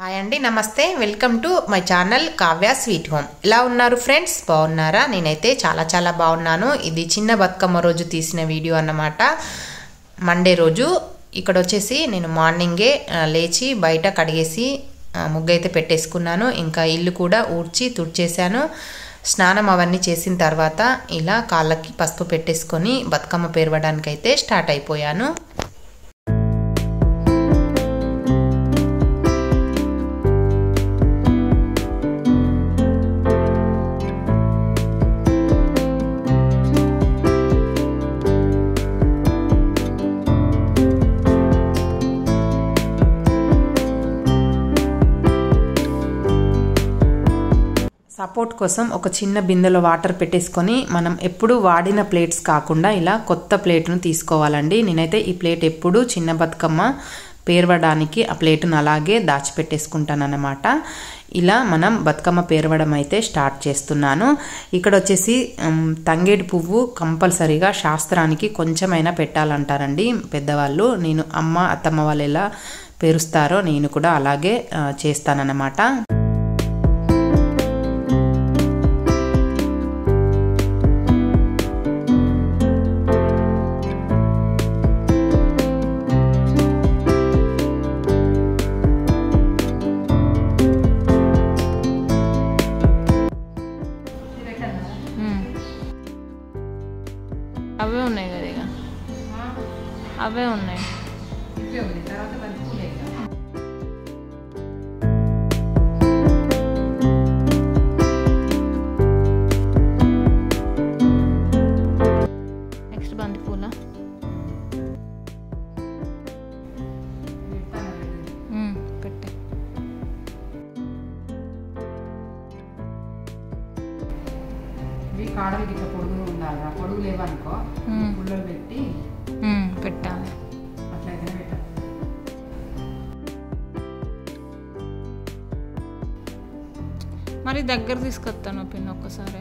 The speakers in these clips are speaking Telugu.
హాయ్ అండి నమస్తే. Welcome to my channel Kavya sweet home. ఎలా ఉన్నారు ఫ్రెండ్స్? బాగున్నారా? నేనైతే చాలా చాలా బాగున్నాను. ఇది చిన్న బతుకమ్మ రోజు తీసిన వీడియో అన్నమాట. మండే రోజు ఇక్కడ వచ్చేసి నేను మార్నింగే లేచి బయట కడిగేసి ముగ్గైతే ముగ్గు అయితే పెట్టేసుకున్నాను. ఇంకా ఇల్లు కూడా ఊడ్చి తుడిచేశాను. స్నానం అవన్నీ చేసిన తర్వాత ఇలా కాళ్ళకి పసుపు పెట్టేసుకొని బతుకమ్మ పేరవడానికి అయితే స్టార్ట్ అయిపోయాను. సపోర్ట్ కోసం ఒక చిన్న బిందెలో వాటర్ పెట్టేసుకొని మనం ఎప్పుడు వాడిన ప్లేట్స్ కాకుండా ఇలా కొత్త ప్లేట్ను తీసుకోవాలండి. నేనైతే ఈ ప్లేట్ ఎప్పుడు చిన్న బతుకమ్మ పేరవడానికి ఆ ప్లేటును అలాగే దాచిపెట్టేసుకుంటాను ఇలా మనం బతుకమ్మ పేరవడం అయితే స్టార్ట్ చేస్తున్నాను. ఇక్కడ వచ్చేసి తంగేడి తంగేడు పువ్వు కంపల్సరీగా శాస్త్రానికి కొంచెమైనా పెట్టాలంటారండి పెద్దవాళ్ళు. నేను అమ్మ అత్తమ్మ వాళ్ళు ఎలా పేరుస్తారో నేను కూడా అలాగే చేస్తానన్నమాట. అవే ఉన్నాయి కదా ఇక. అవే ఉన్నాయి. నెక్స్ట్ బంతిపూల పెట్టి. పెట్టే లేవనుకో. పుల్లలు పెట్టి పెట్టాలి మరి దగ్గర తీసుకొస్తాను పిన్ ఒక్కసారి.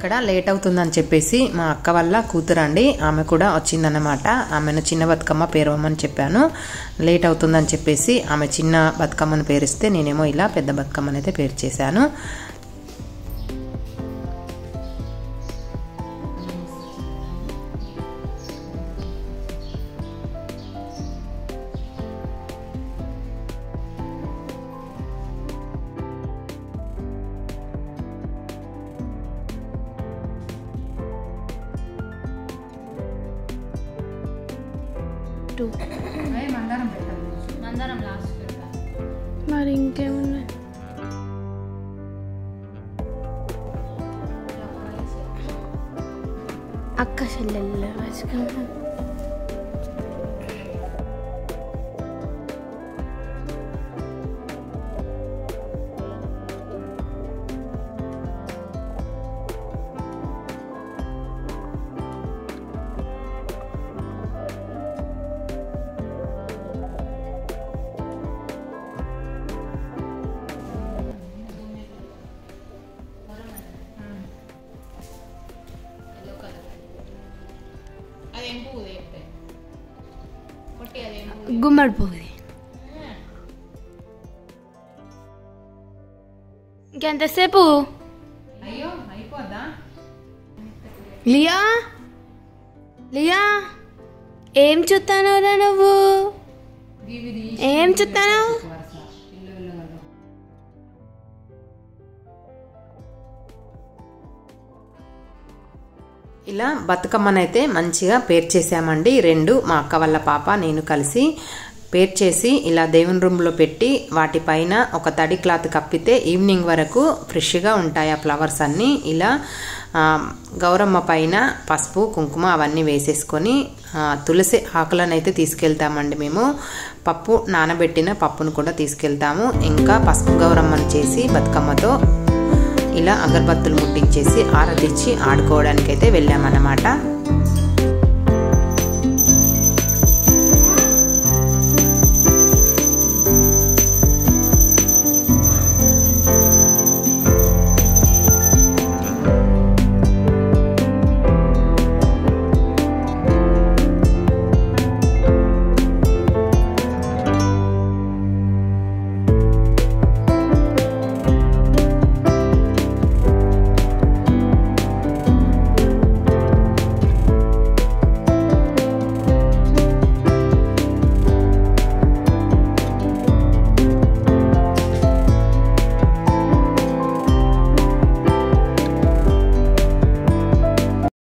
ఇక్కడ లేట్ అవుతుందని చెప్పేసి మా అక్క వల్ల కూతురండి. ఆమె కూడా వచ్చిందన్నమాట. ఆమెను చిన్న బతుకమ్మ పేరవమని చెప్పాను. లేట్ అవుతుందని చెప్పేసి ఆమె చిన్న బతుకమ్మను పేరిస్తే నేనేమో ఇలా పెద్ద బతుకమ్మని అయితే పేరు చేశాను టూ మరి ఇంకేమున్నాయి? అక్క చెల్లెళ్ళు చెప్పే పొట్టి అదేం గుమ్మడి పువ్వుది ఇంకెంతసేపు అయ్యో అయిపోద్దా లియా లియా ఏం చూస్తానవురా నువ్వు ఏం చూస్తాను ఇలా బతుకమ్మనైతే మంచిగా పేర్చేసామండి రెండు మా అక్క వాళ్ళ పాప నేను కలిసి పేర్చేసి ఇలా దేవుని రూమ్లో పెట్టి వాటిపైన ఒక తడి క్లాత్ కప్పితే ఈవినింగ్ వరకు ఫ్రెష్గా ఉంటాయి ఆ ఫ్లవర్స్ అన్నీ. ఇలా గౌరమ్మ పైన పసుపు కుంకుమ అవన్నీ వేసేసుకొని తులసి ఆకులను అయితే తీసుకెళ్తామండి మేము. పప్పు నానబెట్టిన పప్పును కూడా తీసుకెళ్తాము. ఇంకా పసుపు గౌరమ్మను చేసి బతుకమ్మతో ఇలా అగరబత్తులు ముట్టించేసి ఆరతిచ్చి ఆడుకోవడానికైతే వెళ్ళామన్నమాట.